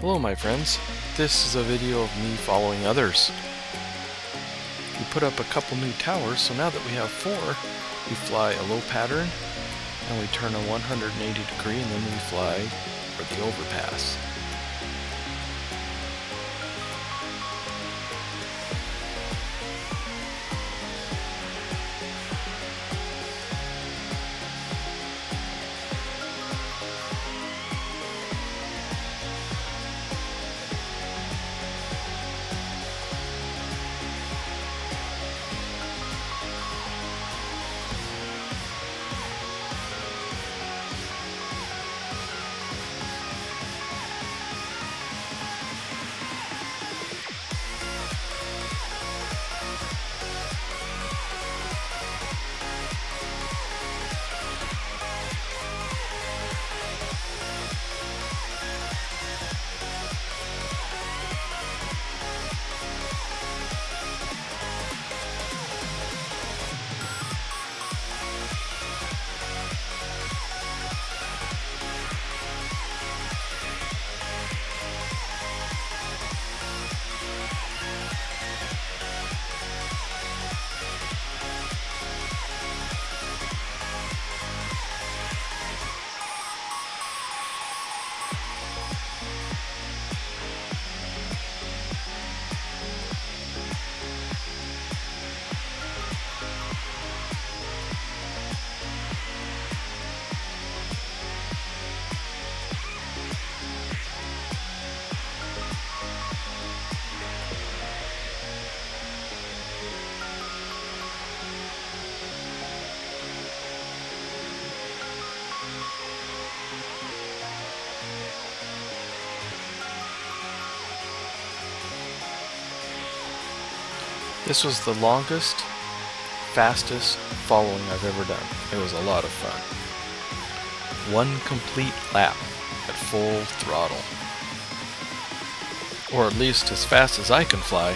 Hello my friends, this is a video of me following others. We put up a couple new towers, so now that we have four, we fly a low pattern, and we turn a 180 degree, and then we fly for the overpass. This was the longest, fastest following I've ever done. It was a lot of fun. One complete lap at full throttle. Or at least as fast as I can fly